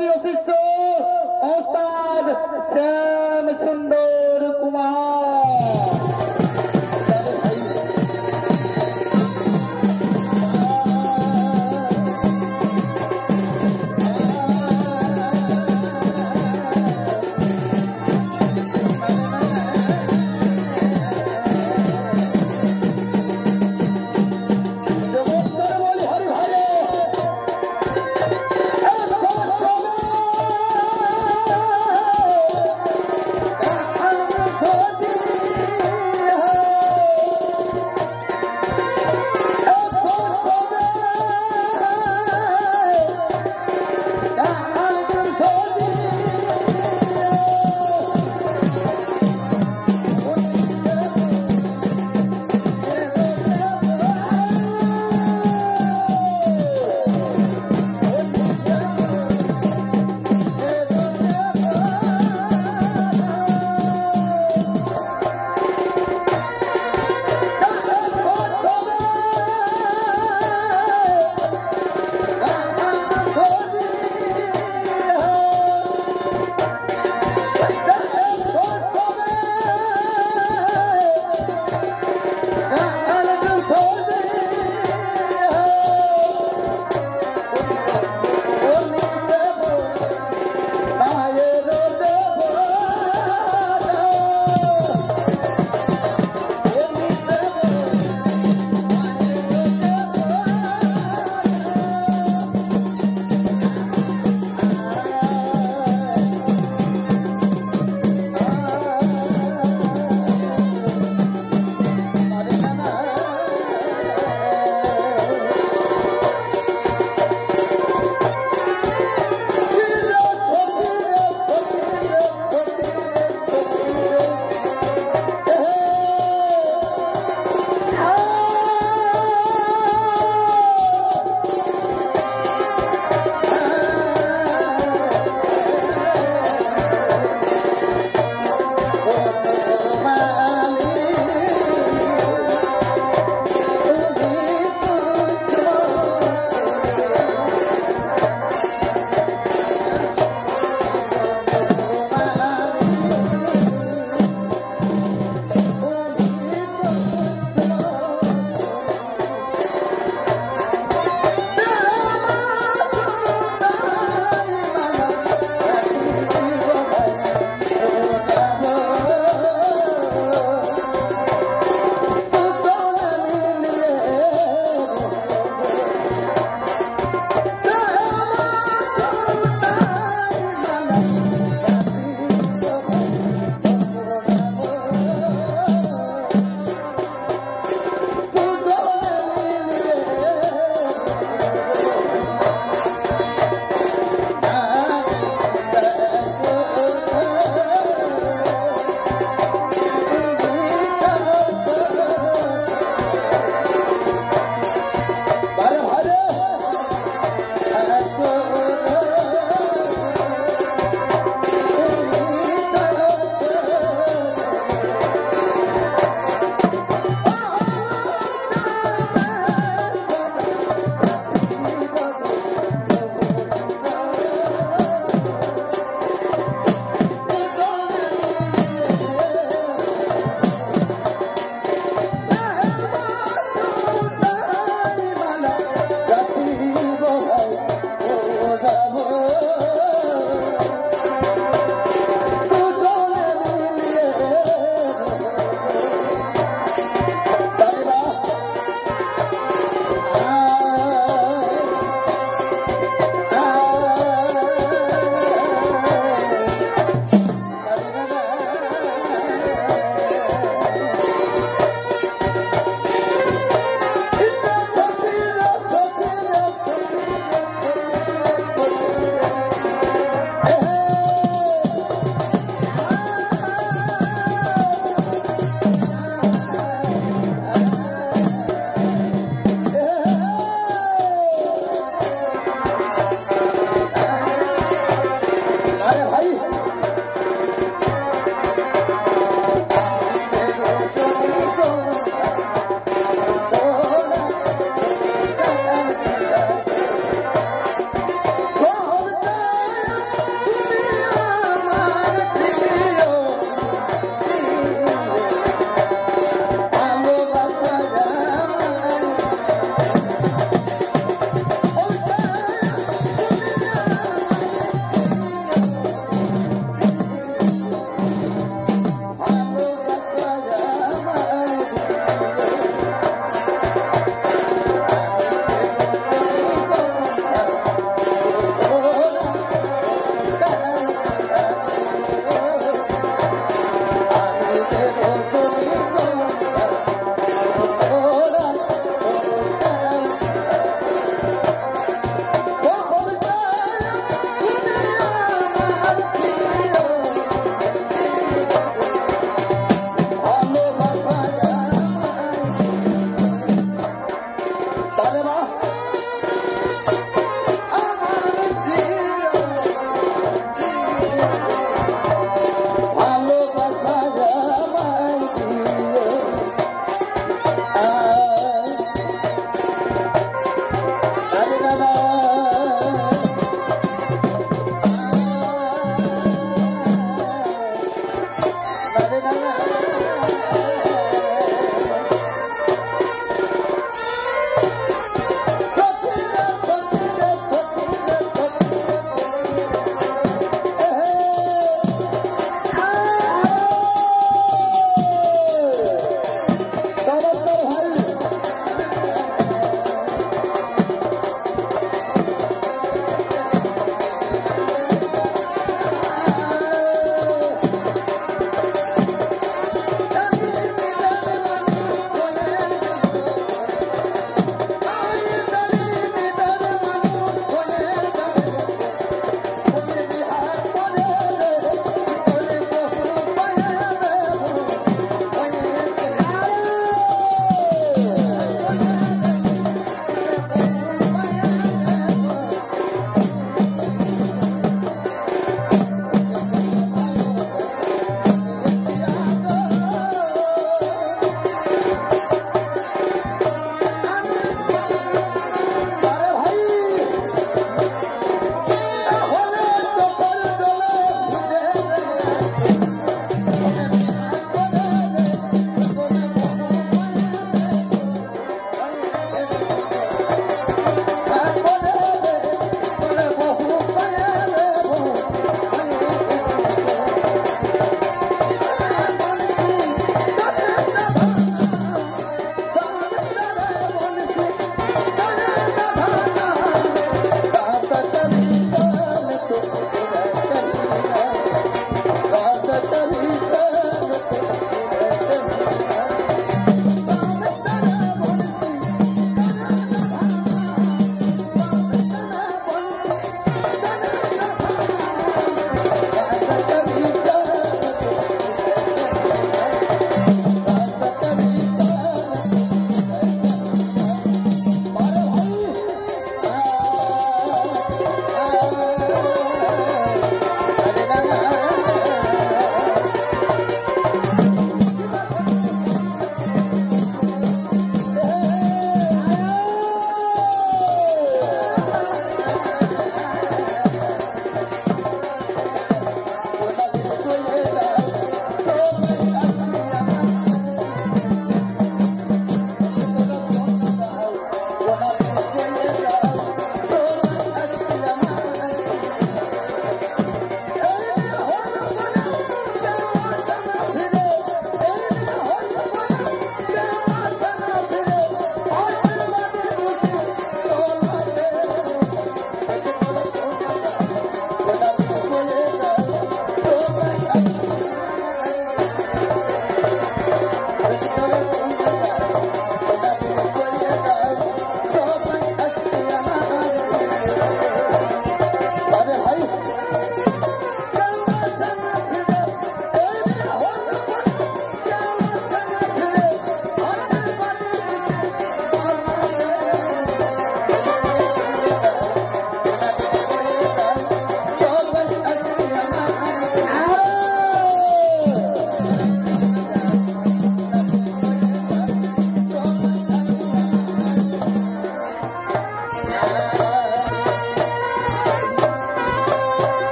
Dios so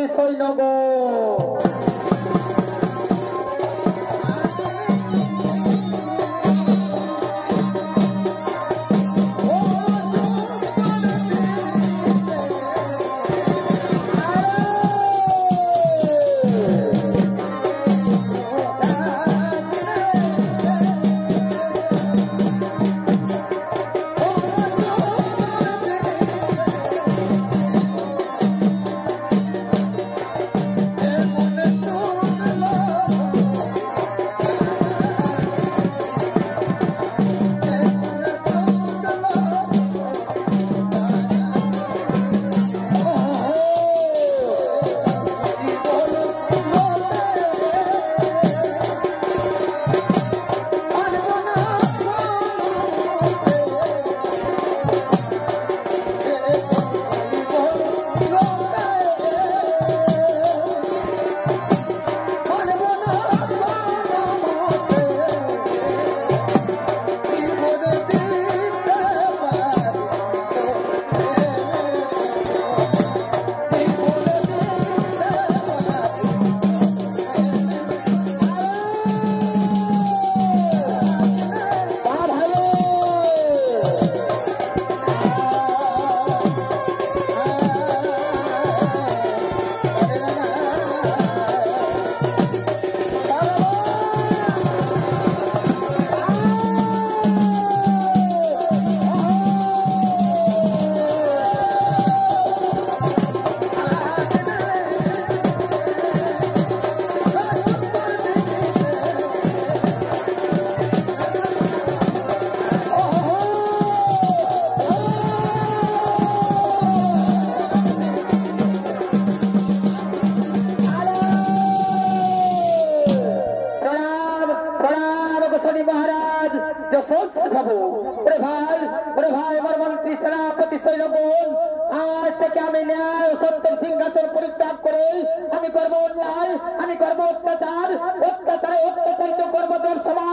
手添い করব অত্যাচার অত্যাচারে অত্যাচারিত করব তোর সমাজ